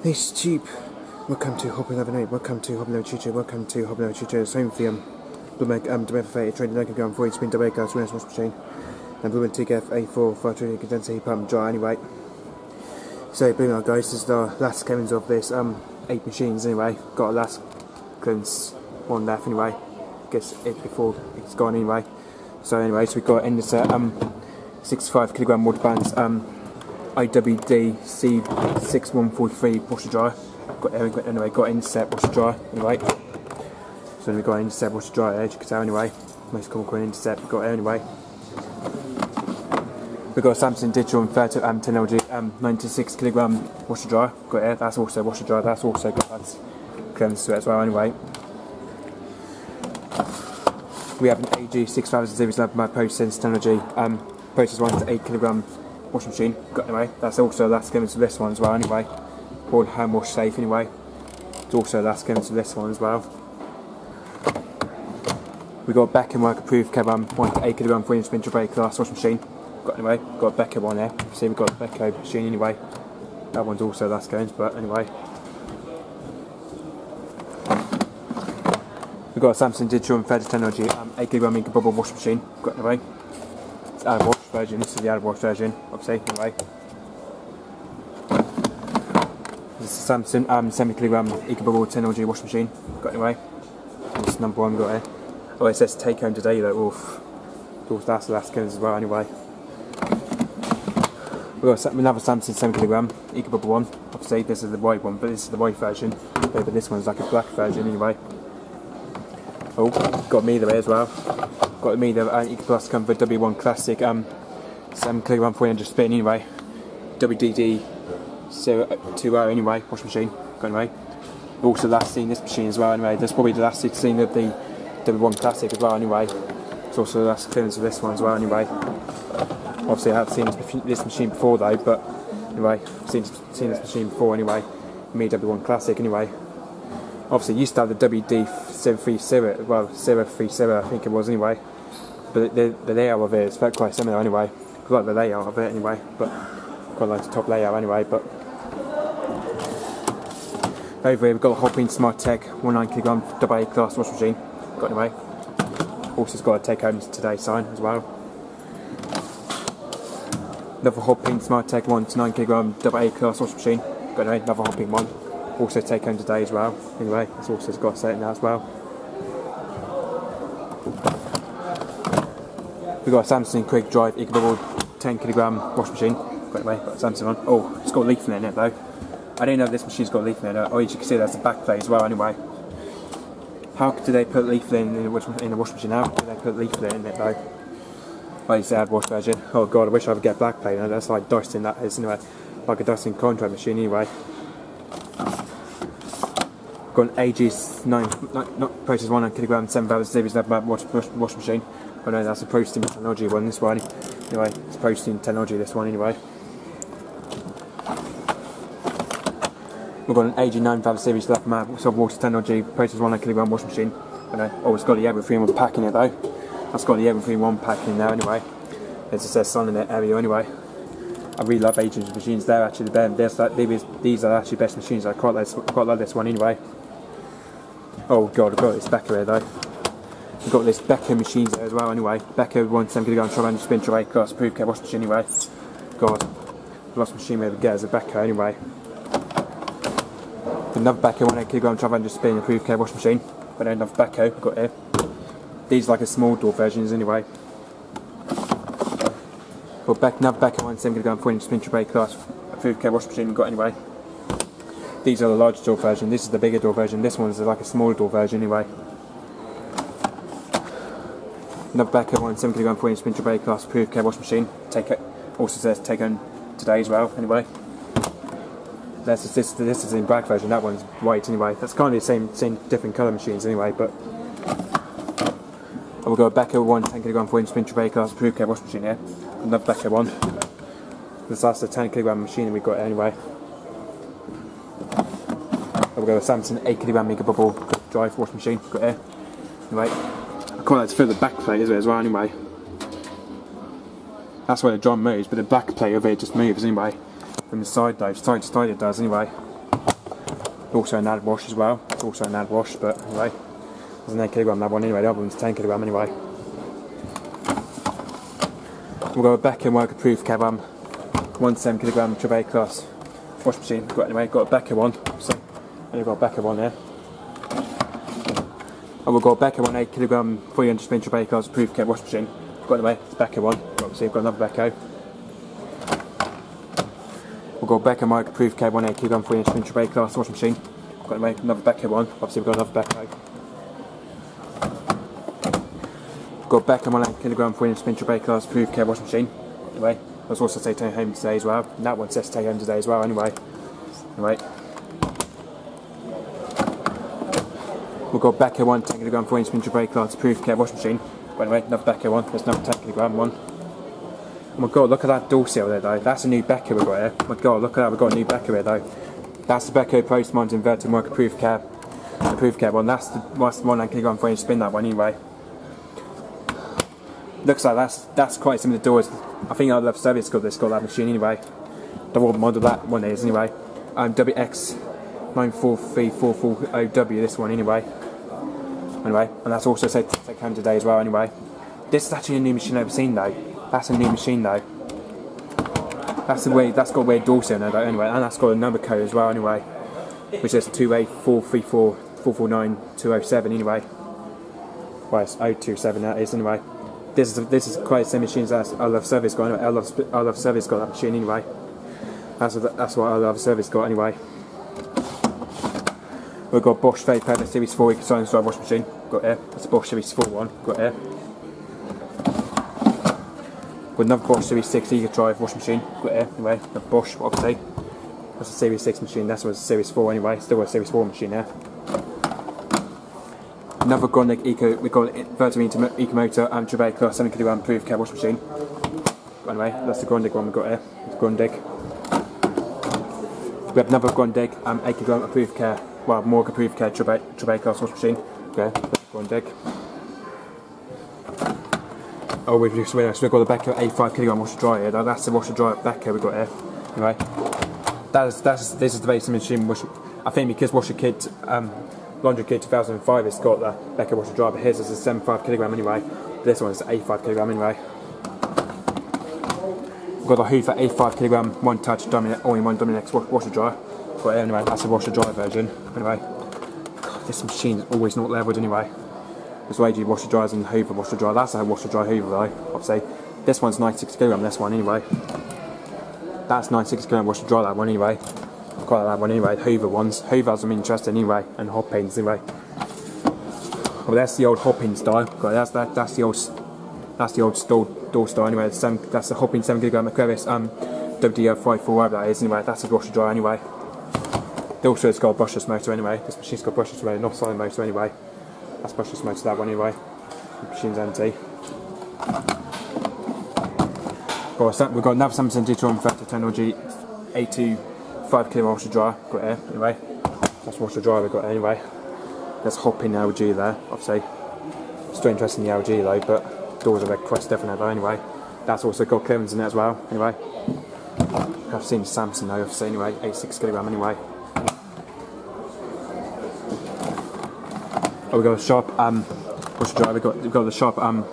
This tube. Welcome to Hop 118. Welcome to Hop 122. Welcome to Hop 122. Same for um, Bloomberg um, Domestic Trade Logan Gun 40 spin double gas winners wash machine. And Bloomberg TKF A4 fire training condenser heat pump dry anyway. So, Bloomberg guys, this is the last clearance of this um, eight machines anyway. Got a last clearance one left anyway. Guess it before it's gone anyway. So, anyway, so we've got in this uh, um, 65 kilogram water balance um, IWD C6143 washer dryer. Got air anyway, got Indesit washer dryer anyway. So we've got intercept washer dryer as you can tell anyway. Most common coin intercept we've got air anyway. We've got a Samsung Digital Fairtip um, technology um, 96 kilogram washer dryer. Got it, that's also washer dryer, that's also got that clearance to it as well anyway. We have an AEG 6000 series lamp my Process technology um, Process 1 to 8 kilogram washing machine. Got anyway, that's also that's clearance to this one as well anyway. All hand wash safe anyway. It's also that's clearance to this one as well. We got Beckham work approved Kevin 1 to 8 kilogram 3 inch spin brake glass washing machine. Got anyway, got a Beckham one there. See we've got a Beckham machine anyway. That one's also that's going, but anyway. We've got a Samsung Digital and Feather Technology um, 8 kilogram ink bubble wash machine. Got anyway. It's version, this is the out of wash version, obviously, anyway. This is Samsung um, 7 kilogram Eco Bubble Technology washing machine. Got anyway. This is number one got here. Oh, it says take home today though. Oof. Oof, that's the last as well anyway. We've got another Samsung 7 kilogram Eco Bubble one. Obviously, this is the white one, but this is the white version. But this one's like a black version anyway. Oh, got me the way as well. Got me the uh, Eco Plus Comfort W1 Classic um, 7 kilogram 400 spin anyway. WDD 020 anyway, wash machine. Got anyway. Also last seen this machine as well anyway. That's probably the last seen of the W1 Classic as well anyway. It's also the last clearance of this one as well anyway. Obviously I have seen this machine before though, but anyway, I've seen, seen this machine before anyway. Me W1 Classic anyway. Obviously used to have the WD-030, well 030 I think it was anyway. But the, the layout of it is quite similar anyway. I like the layout of it anyway, but quite like the top layout anyway, but over here we've got a Hotpoint Smart Tech 19kg double A class wash machine. Got anyway. Also got a take home today sign as well. Another Hotpoint Smart Tech 1 to 9kg double A class wash machine. Got anyway, another Hotpoint one. Also take home today as well. Anyway, it's also got a set now as well. We've got a Samsung Quick Drive EcoBubble 10kg wash machine. Got got Samsung one. Oh, it's got a leaf in it though. I didn't know this machine's got a leaf in it. Oh, as you can see, there's a back plate as well. Anyway, how did they put leaf in the wash, in the wash machine? How did they put leaf in it though? Like you said, wash version. Oh god, I wish I could get black plate. That's like dusting that is anyway, like a dusting contract machine anyway. Got an AEG's nine, not, not process one kilogram seven thousand series wash, wash, wash machine. Oh no, that's a Prostin technology one. This one, anyway, it's Prostin technology. This one anyway. We've got an AEG9000 series left mat, sub water technology, process 1 kilogram wash machine. I know. Oh, it's got the Ever 3 1 pack in it though. That's got the Ever 3 1 pack in there anyway. It says Sun in that area anyway. I really love Agent's machines. They're actually the best. These, these are actually best machines. I quite like, quite like this one anyway. Oh god, I've got this Beko here though. We've got this Beko machine there as well anyway. Beko 1 7 kilogram tri spin tray class proof care wash machine anyway. God, the last machine we ever get is a Beko anyway another Beko 1 kg 500 spin approved care wash machine. But then another Beko got here. These are like a small door versions anyway. Well, back, another Beko 1 7 kg 4 inch spin tray class approved care wash machine got anyway. These are the large door version. This is the bigger door version. This one's like a smaller door version anyway. Another Beko 1 7 kg 4 inch spin tray class approved care wash machine. Take it. Also says take on today as well. Anyway. That's just, this, this is in black version, that one's white anyway. That's kind of the same, same different colour machines anyway, but... We've got a Beko 1 10 kg 4 inch spin tray class approved care wash machine here. Another Beko one. This last a 10 kg machine we've got anyway. And we've got a Samsung 8 kg mega bubble drive wash machine got here. Anyway, I quite like to fill the back plate as well anyway. That's where the drum moves, but the back plate of it just moves anyway from the side though, side to side it does anyway. Also an ad wash as well. It's also an ad wash, but anyway. There's an 8 kilogram that one anyway, the other one's 10 kilogram anyway. We'll go back and work approved cab um, 1 7 kilogram Trevay class wash machine. Got anyway, got a Beko one. So and we've got a Beko one there. And we've got Beko one 8 kilogram 300 spin class approved cab wash machine. Got anyway, it's Beko one. Obviously we've got another Beko. We've got Beko Mike cab one 8 kilogram 300 spin class wash machine. Got anyway, another Beko one. Obviously we've got another Beko. Got Beckham on 8 kilogram 400 spin class approved care washing machine. Anyway, was also take home today as well. And that one says take home today as well. Anyway, anyway. We've got Beko one 10 kilogram 400 spin Bay class proof care washing machine. But anyway, another Beko one. There's another 10 kilogram one. Oh my god, look at that door seal there though. That's a new Beko we've got here. Oh my god, look at that, we've got a new Beko here though. That's the Beko post mount inverted mark approved cab. Approved cab one. That's the, that's the one 9 kilogram 400 spin that one anyway looks like that's that's quite some of the doors. I think I'd love service got this got that machine anyway. The what model that one is anyway. Um, WX 943440W this one anyway. Anyway, and that's also said to take home today as well anyway. This is actually a new machine I've ever seen though. That's a new machine though. That's the way that's got weird doors in there though anyway, and that's got a number code as well anyway. Which is 28434449207 anyway. Well it's 027 that is anyway this is this is quite the same machine as I love service got anyway. I love I love service got that machine anyway. That's what that's what I love service got anyway. We've got Bosch Vapor Series 4 silence dry wash machine. Got here. That's a Bosch Series 4 one. Got here. Got another Bosch Series 6 Eager Drive wash machine. Got here. Anyway, a Bosch obviously. That's a Series 6 machine. That's was a Series 4 anyway. Still a Series 4 machine there another Grundig Eco, we call it Vertimean Ecomotor and Tribeca 7 kg proof cab wash machine. Anyway, that's the Grundig one we've got here. It's Grundig. We have another Grundig um, 8 kg approved care, well, Morg approved care Tribeca wash machine. Okay, Grundig. Oh, we've just we've got the Beko A5 kg washer dryer. That's the washer dryer Beko we've got here. Anyway, that's that's this is the basic machine. Which I think because washer kit um, Laundry Kit 2005 it's got the Beko washer dryer, but his is a 75 kilogram anyway. This one is 85 kilogram anyway. We've got the Hoover 85 kilogram one touch dominant all-in-one Dominex washer dryer. But anyway, that's the washer dryer version. Anyway, God, this machine is always not leveled anyway. There's way washer dryers and Hoover washer dryer. That's a washer dryer Hoover though. Obviously, this one's 96 kilogram. This one anyway. That's 96 kilogram washer dryer. That one anyway quite like that one anyway, Hoover ones. Hoover's I'm interested anyway, and Hotpoints anyway. Well, that's the old Hotpoint style. That's that. That's the old. That's the old door style anyway. Seven, that's the Hotpoint 7 gigagram Aquarius um, WD-54 whatever that is anyway. That's a washer dryer anyway. Also, it's got a brushless motor anyway. This machine's got a brushless motor, not silent motor anyway. That's brushless motor that one anyway. The machine's empty. Well, we've got another Samsung Ditron Technology A2 5 kilo washer dryer got here anyway that's washer dryer we got anyway Let's there's hopping LG there obviously still interested in the LG though but doors are red quest though anyway that's also got clearance in it as well anyway I've seen Samsung though obviously anyway 86 kilogram anyway oh we got a sharp um washer dryer we got we got the sharp um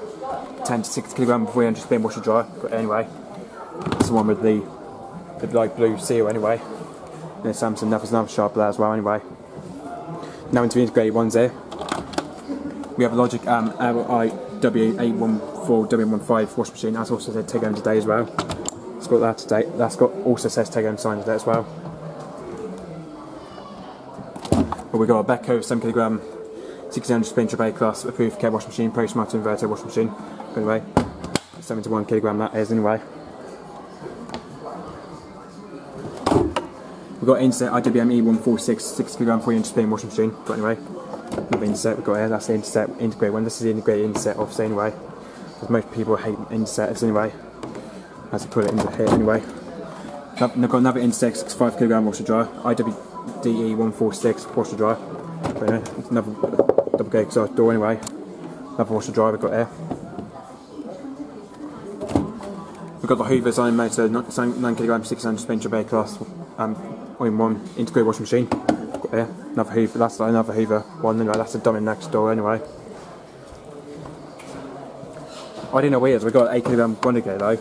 10 to 6 kilogram 300 spin washer dryer got anyway it's the one with the the light blue seal anyway there's Samsung, there's another sharp there as well anyway. Now into the integrated ones here. We have a Logik um, W814W15 wash machine. That's also said take home today as well. It's got that today. That's got also says take home sign today as well. But we got a Beko 7 kilogram 1600 spin A class approved care wash machine, Pro Smart inverter wash machine. Anyway, 71 kilogram that is anyway. We've got Indesit IWM E146 6 kg 400 spin washing machine. But anyway, another Indesit we've got here. That's the Indesit integrated one. This is the integrated Indesit obviously anyway. Because most people hate Indesits anyway. As I put it into here anyway. I've got another Indesit 5 kg washer dryer. IWDE 146 washer dryer. But anyway, another gauge exhaust door anyway. Another washer dryer we've got here. We've got the Hoover Zion motor, 9kg 600 spin bay class um, in one integrated washing machine. Got here. Another Hoover, that's another Hoover one anyway, that's the dummy next door anyway. I didn't know where it is, we got 8 kilogram Grenadier though.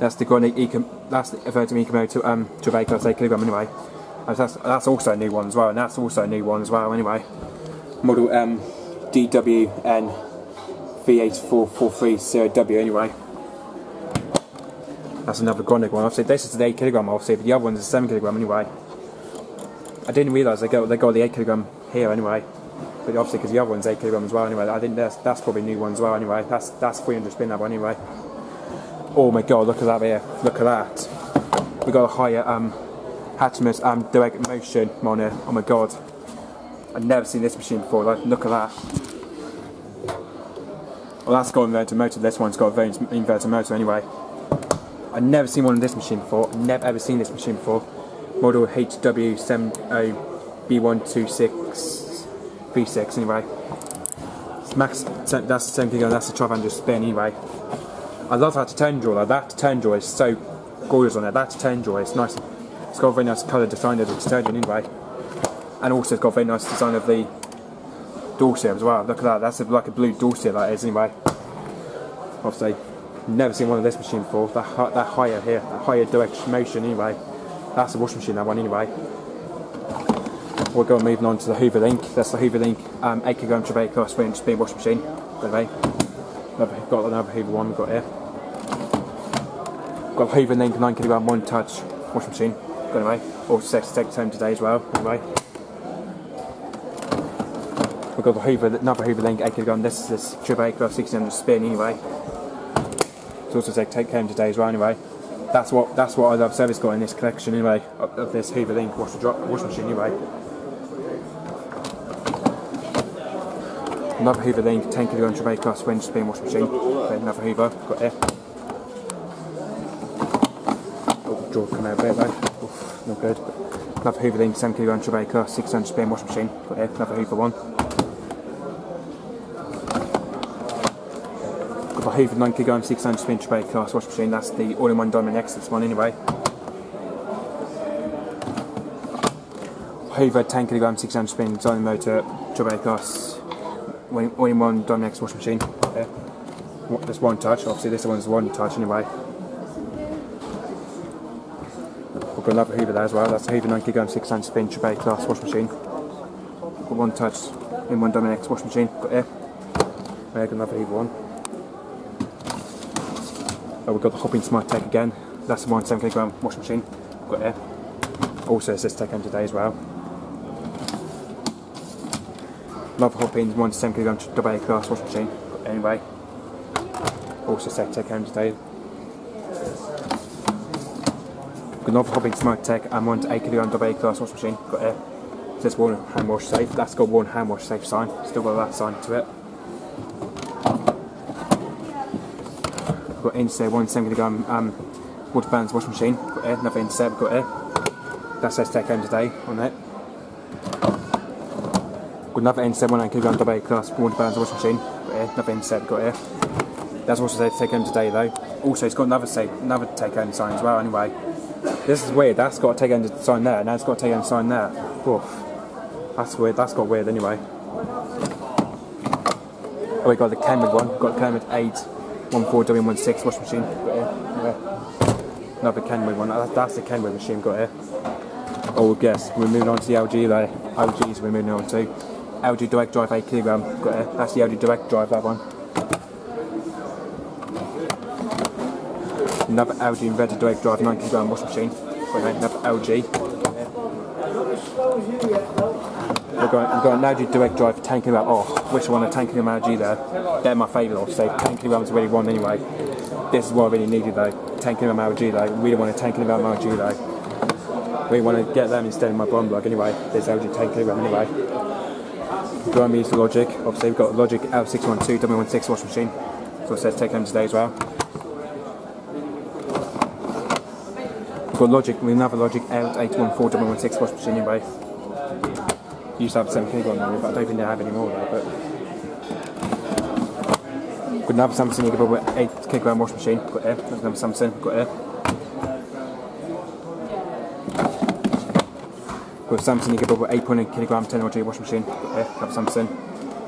That's the Grenadier, that's the Avertum Ecomo to, um, to 8 kilogram anyway. That's, that's also a new one as well, and that's also a new one as well anyway. Model um, DWN V8443 anyway. That's another Grenadier one. Obviously, this is the 8 kilogram, obviously, but the other one's a 7 kilogram anyway. I didn't realise they got they got the 8 kilogram here anyway. But obviously, because the other one's 8 kilogram as well anyway. I think that's that's probably a new one as well anyway. That's that's 300 spin that one anyway. Oh my god, look at that here. Look at that. We got a Haier um, Hatchimus um, direct motion on it. Oh my god. I've never seen this machine before. Like, look at that. Well, that's got inverted motor. This one's got a very inverted motor anyway. I've never seen one of this machine before. Never ever seen this machine before. Model HW70B126V6 anyway. It's max, that's the same thing, that's the 1200 spin anyway. I love that turn drawer, that turn drawer is so gorgeous on it. That turn drawer is nice. It's got a very nice colour design of the detergent anyway. And also it's got a very nice design of the door seal as well. Look at that, that's a, like a blue door seal that is anyway. Obviously, never seen one of this machine before. That, that Haier here, that Haier direct motion anyway. That's the washing machine, that one anyway. We're going moving on to the Hoover Link. That's the Hoover Link um, 8 kg Trabeco swing speed washing machine. By the way, we've got another Hoover one we've got here. Got Hoover Link 9 kg one touch washing machine. Anyway. Also set to take home today as well. Anyway. We've got the Hoover, another Hoover Link 8 kg. This is this Trabeco 1600 spin anyway. It's also take take home today as well anyway that's what that's what I love service got in this collection anyway of, of this Hoover Link wash, drop, wash machine anyway. Another Hoover Link 10 kg Travay class winch spin wash machine. Okay, another Hoover got here. Oh, jaw come out bit though. Oof, not good. Another Hoover Link 7 kg Travay class 600 spin wash machine. Got here. Another Hoover one. The Hoover 9 kg 600 spin tray class wash machine. That's the all-in-one Diamond. This one anyway. Hoover 10 kg 600 spin design motor tray class all-in-one Diamond X wash machine. Yeah. There's one touch. Obviously, this one's one touch anyway. We've got another Hoover there as well. That's a Hoover 9 kg 600 spin tray class wash machine. Got one touch in one Diamond X wash machine. Got here. Yeah, got another Hoover one. Oh, we've got the Hotpoint Smart Tech again. That's the one 7 kilogram washing machine. Got here. Also, says take home today as well. Another Hotpoint 1 7 kilogram double A class washing machine. Anyway. Also says take home today. Got another Hotpoint Smart Tech and 1 8 kilogram double A class washing machine. Got here. This one hand wash safe. That's got one hand wash safe sign. Still got that sign to it. Got Insta one 7 kilogram um, water balance washing machine. Got here, another Insta, got here. That says take home today on it. Got another Insta 1 kilogram double A class water balance washing machine. Got here, another Insta, got here. That's also said take home today though. Also, it's got another say, another take home sign as well. Anyway, this is weird. That's got a take home sign there. Now it's got a take home sign there. Oof. That's weird. That's got weird anyway. Oh, we got the Kenwood one. Got Kenwood 8 14W16 washing machine. Got here. Another Kenwood one. That's the Kenwood machine. Got here. Oh, guess we're moving on to the LG there. LGs we're moving on to. LG Direct Drive 8 kilogram. Got here. That's the LG Direct Drive. That one. Another LG Inverted Direct Drive 9 kilogram washing machine. Another LG. We've got, we've an LG Direct Drive 10 kilogram. Oh, wish I wanted a 10 kilogram LG there. They're my favourite, obviously. 10 kilograms really one anyway. This is what I really needed though. 10 kilogram LG though. Really want a 10 kilogram LG though. We want to get them instead of my bomb block anyway. This LG 10 kilogram anyway. Go on, use the Logik. Obviously, we've got Logik L612 W16 washing machine. So it says take home today as well. We've got Logik, we have another Logik L814 W16 washing machine anyway used to have 7 kilogram one, but I don't think they have any more though. But got another Samsung you can put 8 kilogram wash machine. Got here. There's another Samsung. Got here. With Samsung, you get over 8.8 kilogram technology washing machine. Got here, got Samsung.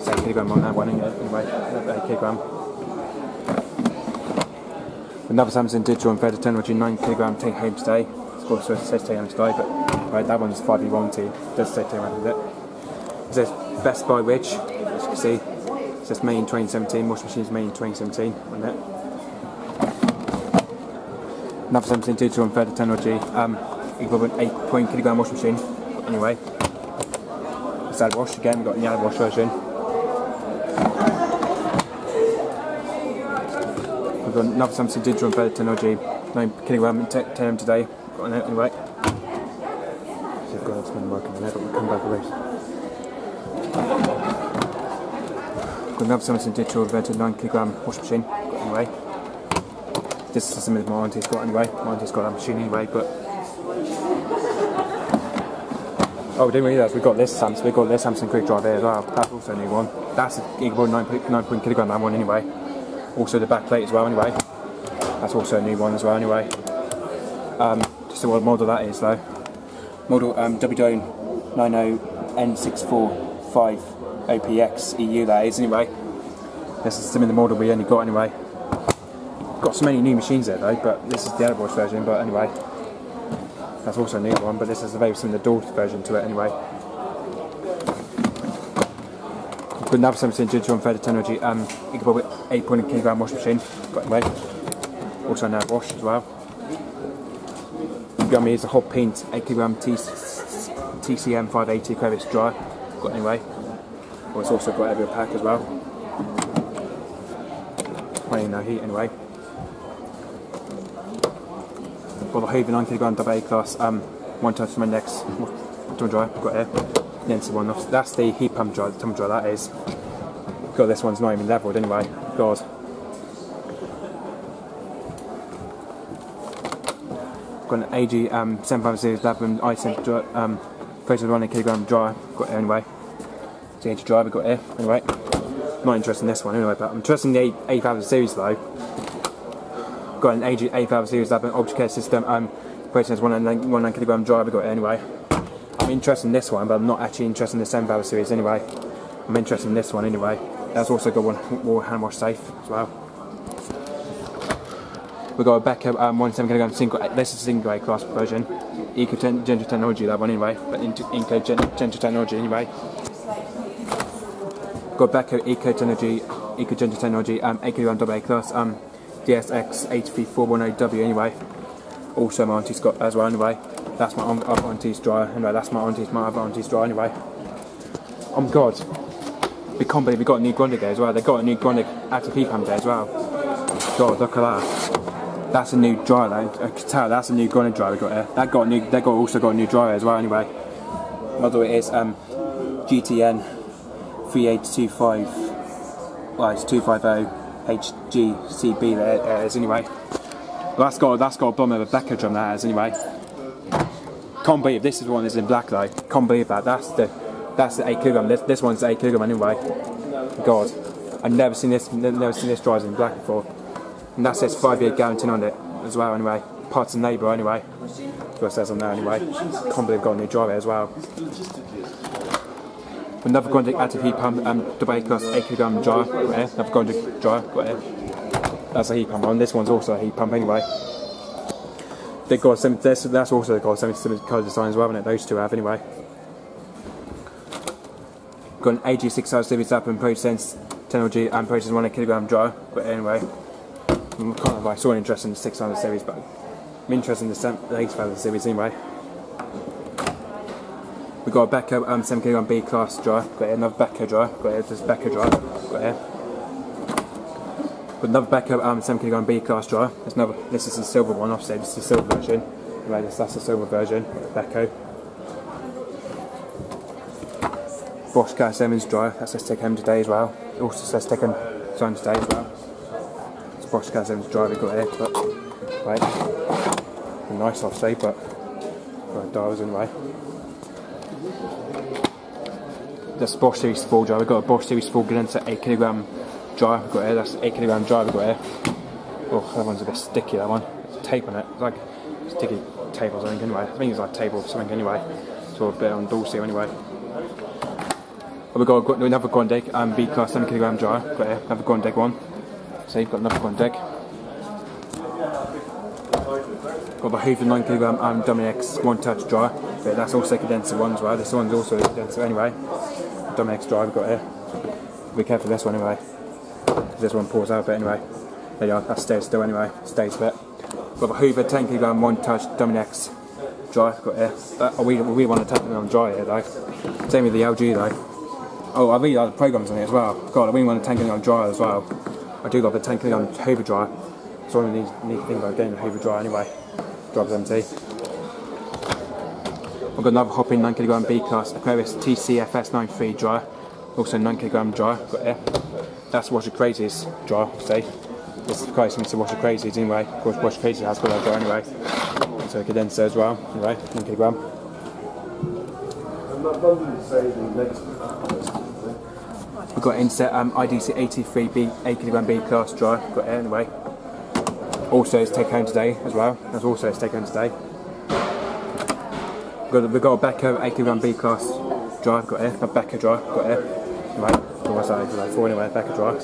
8 kilogram on that one, anyway, 8 kilogram. Another Samsung digital and feather technology, 9 kilogram take home today. Of course, it says take home today, but right, that one's 5 year warranty. It does home with it. It says Best Buy Ridge, as you can see. It says May in 2017, washing machine's May in 2017 on it. Another Samsung digital and feather technology, um, equivalent 8 point kilogram washing machine. Anyway, it's wash again, we've got the yellow wash version. We've got another Samsung digital and feather technology, 9 kilogram 10 m today. Got an anyway. So I've got to spend work on there, but we'll come back later. Got another Samsung digital and feather 9 kilogram wash machine. Anyway. This is some of my auntie's got anyway. My auntie's got that machine anyway, but Oh, we didn't realise we got this Samsung. We got this Samsung quick drive here as well. That's also a new one. That's a gigabyte 9, 9 point kilogram that one anyway. Also the back plate as well anyway. That's also a new one as well anyway. Um, just what model that is though. Model um, WDO90N645 OPX EU that is anyway. This of the model we only got anyway. Got so many new machines there though, but this is the Airboss version, but anyway. That's also a new one, but this is a very similar door version to it anyway. Got another Samsung digital and feather technology, um, equal 8 point kilogram wash machine, got anyway. Also now wash as well. Gummy is a Hotpoint 8 kilogram TCM 580 crevice dry, got anyway. Oh, it's also got every pack as well. Plenty no heat anyway. Got the Hoover 9 kilogram double A class, um, one touch from my next tumble dryer, got here. The NC one, that's the heat pump dry. dryer, tumble dryer that is. God, this one's not even leveled anyway, God. Got an AEG um, 75 series Labram iSense um, 1 kilogram dryer, got here anyway. The AEG driver got here, anyway. Not interested in this one anyway, but I'm interested in the 8000 series though got an AEG 8000 series lab and object care system. Um, person has one one nine kilogram driver got it anyway. I'm interested in this one, but I'm not actually interested in the 7000 series anyway. I'm interested in this one anyway. That's also got one more hand wash safe as well. We've got a Beko um, 17 kilogram single. This is a single A class version. Eco Gentle Technology that one anyway, but into Eco Gentle Technology anyway. Got Beko Eco Technology, Eco Gentle Technology, um, 8 kilogram double A class. Um, DSX 83410W anyway. Also my auntie's got as well anyway. That's my other auntie's dryer anyway. That's my auntie's my other auntie's dryer anyway. Oh my god. We can't believe we got a new Grundig there as well. They got a new Grundig heat pump there as well. God, look at that. That's a new dryer. Though. I can tell that's a new Grundig dryer we got here. That got new. They got also got a new dryer as well anyway. Model it is um, GTN 3825. Well, it's 250. HGCB there is anyway. That's got that's got a bomb of a Beko drum that has anyway. Can't believe this is one that's in black though. Can't believe that. That's the that's the eight kilogram. This this one's eight kilogram anyway. God, I've never seen this never seen this drive in black before. And that says five year guarantee on it as well anyway. Parts of neighbour anyway. what it says on there anyway. Can't believe I've got a new driver as well. Another Grundig active heat pump, um, double A class 8 kilogram jar, here. Another Grundig jar, here. That's a heat pump one. This one's also a heat pump anyway. They got some. That's, that's also got some similar colour design well, isn't it? Those two have anyway. Got an AEG6000 series up and ProSense technology and ProSense 1 kilogram jar, but anyway. I'm kind of like sort of interested in the 600 series, but I'm interested in the 8000 series anyway. We've got a Beko um, 7 kg B class dryer, got here, another Beko dryer, got here, this Beko dryer, got here. Got another Beko um, 7 kg B class dryer, there's another, this is the silver one, offset, this is the silver version. Right, this, that's the silver version, Beko. Bosch Cat 7's dryer, that says take home today as well. Also says take home today as well. It's Bosch Cat 7's dryer we've got here, but, right. Nice offset, but, right, dials anyway the Bosch Series 4 jar. We've got a Bosch Series 4 Glenta 8 kilogram jar. We've got here. That's 8 kilogram jar we've got here. Oh, that one's a bit sticky, that one. There's tape on it. It's like sticky tape or something anyway. I think it's like tape or something anyway. sort of bit on Dulce anyway. But we've got, another Grundig um, B class 7 kilogram jar. Got here, another Grundig one. So you've got another Grundig. Got the Hoover 9 kilogram um, Dominic's one touch jar. But that's also condenser one as well. This one's also a condenser anyway. Dominic's we've got here. Be careful this one anyway. This one pours out a bit anyway. There you are, that stays still anyway. Stays a bit. Got the Hoover 10 kilogram one touch Dominic's jar. Got here. Uh, we, we want to take them on dry here though. Same with the LG though. Oh, I really like the programs on it as well. God, I really want a 10 kilogram dryer as well. I do love the 10 kilogram Hoover dryer. One of the neat, neat things about getting a Hoover dryer anyway. Drives empty. I've got another Hotpoint 9 kilogram B class Aquarius TCFS 93 dryer. Also 9 kilogram dryer. Got here. That's Washer Crazy's dryer, say. This is quite similar to Washer Crazy's anyway. Of course, Washer Crazy has got that dryer anyway. So a condenser as well. Anyway, 1 kilogram. We've got Indesit um, IDC 83B 8 kilogram B class dryer. Got it anyway. Also, it's take home today as well. That's also it's take home today. Got, we've got a Beko 8 kilogram B class dryer. Got it. A Beko dryer. Got it. Right. What's that? Like four anyway. Beko dryer.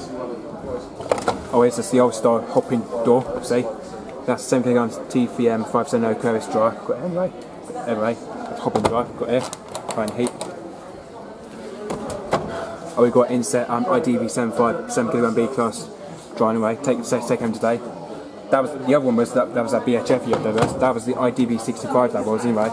Oh, it's just the old style hopping door. See, that's 7 kilograms TVM 570 Aquarius dryer. Got it anyway. Anyway, hopping dryer. Got it. Fine heat. Oh, we've got Indesit um, IDV 75 7 kilogram B class dry anyway. Take take home today. That was the other one was that, that was that BHF you was, that was the IDV 65 that was anyway.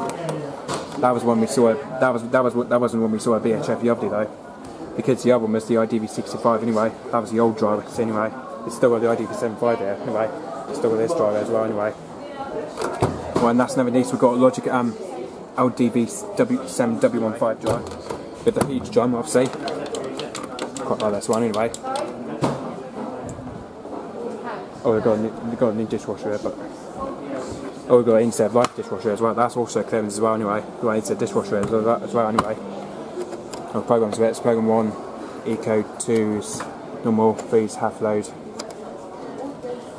That was when we saw that was that was that wasn't when we saw a BHF Yovdi though. Because the other one was the IDV 65 anyway. That was the old driver anyway. It's still got the IDV 75 there anyway. It's still got this driver as well anyway. Well, and that's another nice. We've got a Logik um LDV W7 W15 drive with the huge drum obviously quite like this one anyway. Oh, we've got a we've got a new dishwasher here, but oh, we've got an Instead Life dishwasher as well. That's also clearance as well anyway. We've got an Instead dishwasher as well, as well anyway. Oh, programs it. It's program one, Eco twos, normal threes, half load.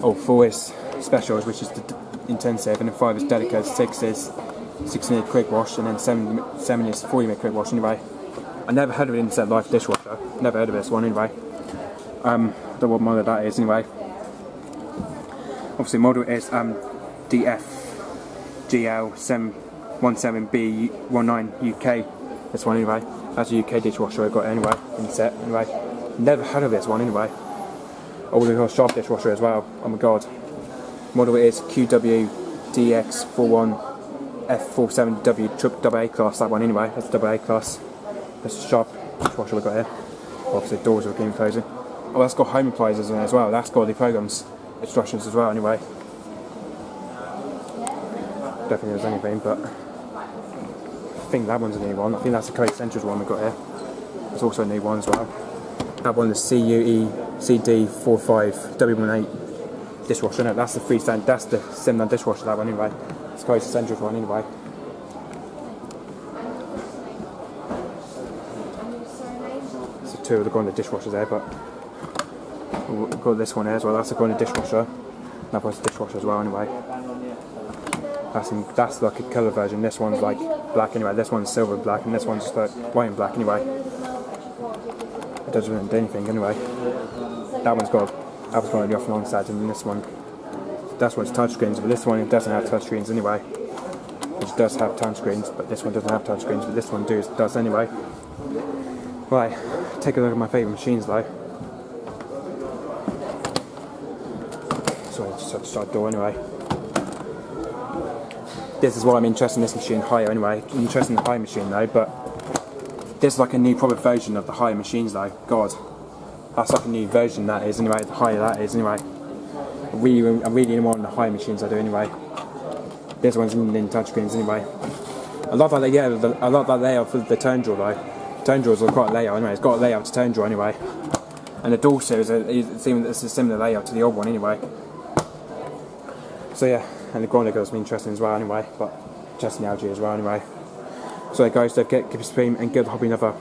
Oh, four is specials, which is the intensive, and then five is dedicated. Six is six minute quick wash, and then seven seven is forty minute quick wash anyway. I never heard of an Instead Life dishwasher. Never heard of this one anyway. Um, don't know what model that is anyway. Obviously, model is um, DFGL717B19 UK. This one anyway. That's a UK dishwasher I got anyway. Indesit anyway. Never heard of this one anyway. Oh, we've got a sharp dishwasher as well. Oh my god. Model is QWDX41F47W triple double A class. That one anyway. That's double A class. That's a sharp dishwasher we got here. Obviously doors are game closing. Oh that's got home appliances in it as well. That's got the programs instructions as well anyway. Definitely there's anything but I think that one's a new one. I think that's the Code Essentials one we've got here. It's also a new one as well. That one is CUE CD45 W18 dishwasher. No, that's the freestand that's the Simlan dishwasher that one anyway. It's Code Essentials one anyway. So two of the going to dishwashers there, but we'll go this one here as well. That's the going to dishwasher. That one's a dishwasher as well, anyway. That's that's like a colour version. This one's like black anyway. This one's silver black, and this one's just like white and black anyway. It doesn't do anything anyway. That one's got one's got the off and on side, and this one that's one's touchscreens, but this one doesn't have touchscreens anyway. Which does have touchscreens, but this one doesn't have touchscreens, but this one does, does anyway. Right, take a look at my favourite machines though. Sorry, just have to start door anyway. This is why I'm interested in this machine Haier anyway. I'm interested in the high machine though, but this is like a new proper version of the Haier machines though. God, that's like a new version that is anyway, the Haier that is anyway. I really, I really want the Haier machines I do anyway. This one's in touchscreens anyway. I love that they yeah, I love that layout for the turn draw though tone drawers have got a layout anyway. It's got a layout to tone draw anyway. And the Dulce is a, it's a similar layout to the old one anyway. So yeah, and the Grande goes be interesting as well anyway, but just the LG as well anyway. So guys, don't get, keep stream and give the hobby another